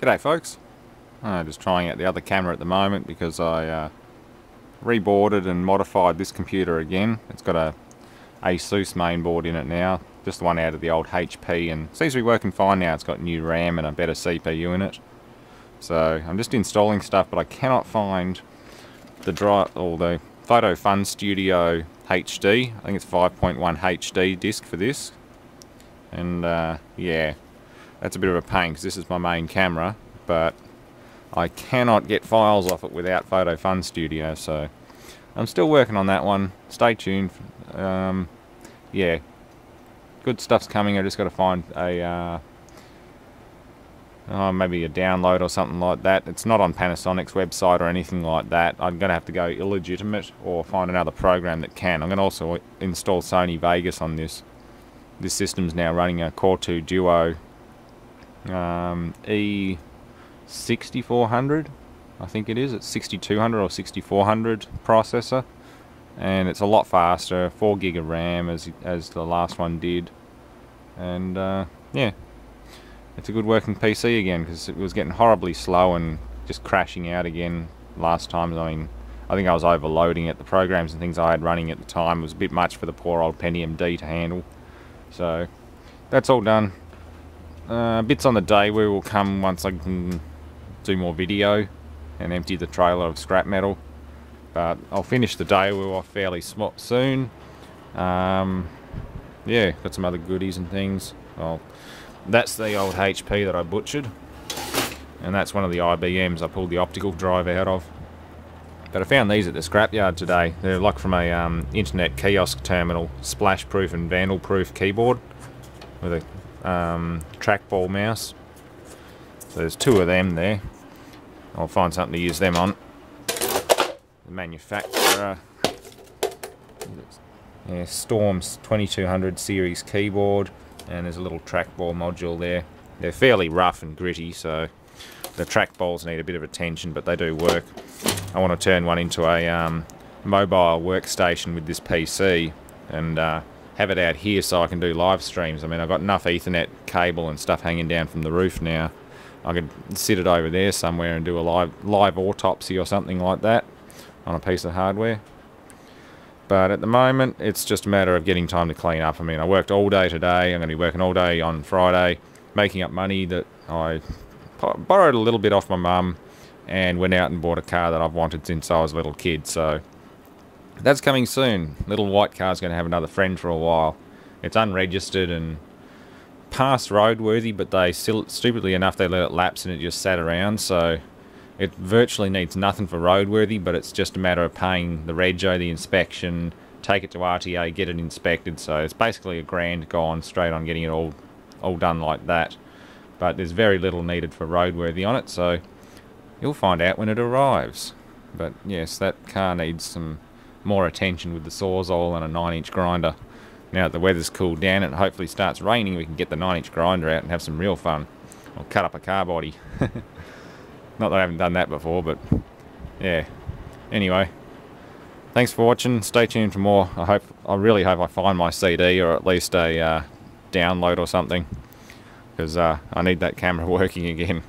G'day folks. I'm just trying out the other camera at the moment because I uh, reboarded and modified this computer again. It's got a ASUS mainboard in it now, just the one out of the old HP and seems to be working fine now. It's got new RAM and a better CPU in it. So I'm just installing stuff but I cannot find the drive or the Photo Fun Studio HD. I think it's 5.1 HD disc for this. And uh, yeah, that's a bit of a pain because this is my main camera, but I cannot get files off it without Photo Fun Studio, so I'm still working on that one. Stay tuned. Um, yeah, good stuff's coming. I just got to find a uh, oh, maybe a download or something like that. It's not on Panasonic's website or anything like that. I'm going to have to go illegitimate or find another program that can. I'm going to also install Sony Vegas on this. This system's now running a Core 2 Duo um, E6400 I think it is. It's 6200 or 6400 processor. And it's a lot faster. 4 gig of RAM as, as the last one did. And uh, yeah. It's a good working PC again because it was getting horribly slow and just crashing out again last time. I mean I think I was overloading it. The programs and things I had running at the time was a bit much for the poor old Pentium D to handle. So that's all done uh, bits on the day we will come once I can do more video and empty the trailer of scrap metal. But I'll finish the day off fairly soon. Um, yeah, got some other goodies and things. Well, that's the old HP that I butchered. And that's one of the IBMs I pulled the optical drive out of. But I found these at the scrapyard today. They're like from a um, internet kiosk terminal, splash-proof and vandal-proof keyboard with a um, trackball mouse. So there's two of them there. I'll find something to use them on. The manufacturer. Yeah, Storm's 2200 series keyboard and there's a little trackball module there. They're fairly rough and gritty so the trackballs need a bit of attention but they do work. I want to turn one into a um, mobile workstation with this PC and uh, have it out here so I can do live streams. I mean, I've got enough Ethernet cable and stuff hanging down from the roof now. I could sit it over there somewhere and do a live live autopsy or something like that on a piece of hardware. But at the moment, it's just a matter of getting time to clean up. I mean, I worked all day today. I'm going to be working all day on Friday, making up money that I borrowed a little bit off my mum and went out and bought a car that I've wanted since I was a little kid. So that's coming soon. Little white car's going to have another friend for a while. It's unregistered and past roadworthy, but they still, stupidly enough, they let it lapse and it just sat around. So it virtually needs nothing for roadworthy, but it's just a matter of paying the rego, the inspection, take it to RTA, get it inspected. So it's basically a grand gone straight on getting it all, all done like that. But there's very little needed for roadworthy on it, so you'll find out when it arrives. But yes, that car needs some more attention with the sawzall and a 9 inch grinder. Now that the weather's cooled down and hopefully starts raining, we can get the 9 inch grinder out and have some real fun. Or cut up a car body. Not that I haven't done that before, but yeah. Anyway, thanks for watching. Stay tuned for more. I hope, I really hope I find my CD or at least a uh, download or something. Because uh, I need that camera working again.